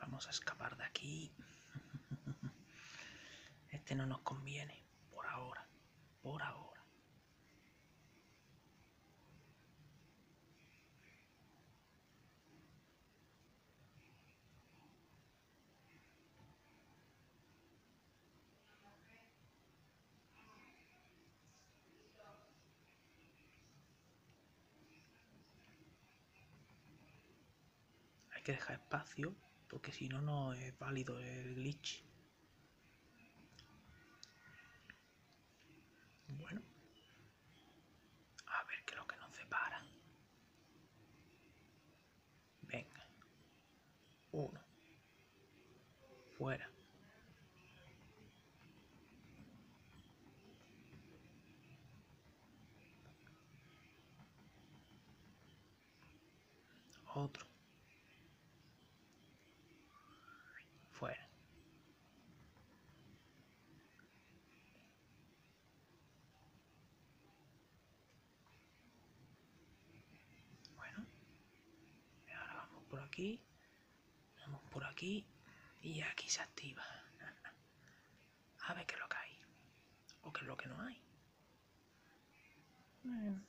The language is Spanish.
Vamos a escapar de aquí. Este no nos conviene. Por ahora. Por ahora. Hay que dejar espacio porque si no, no es válido el glitch. Bueno, a ver qué es lo que nos separa. Venga, uno, fuera. Otro. Fuera. Bueno. Ahora vamos por Vamos por aquí. Y aquí se activa. A ver qué es lo que hay. O qué es lo que no hay. Bueno.